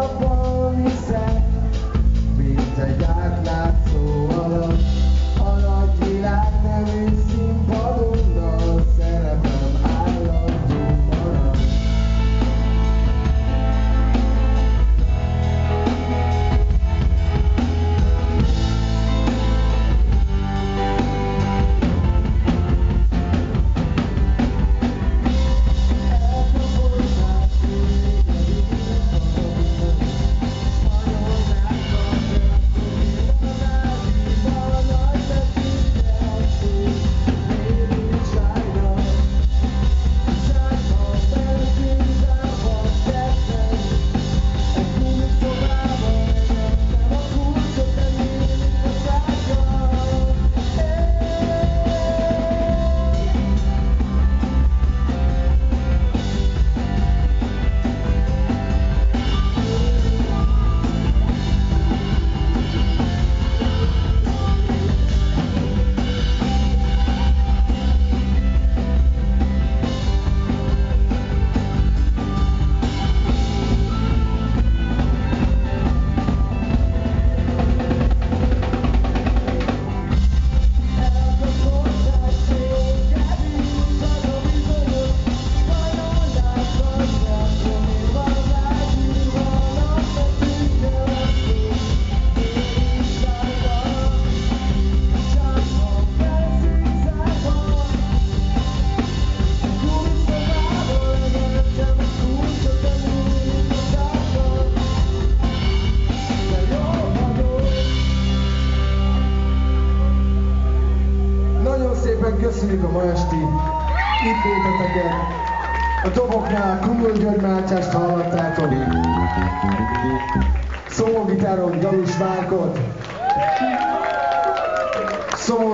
love. Szépen köszönjük a ma esti itt léteteket. A doboknál Kumul György Mátyást hallottátok. Szólógitáron Galus Márkot. Szóló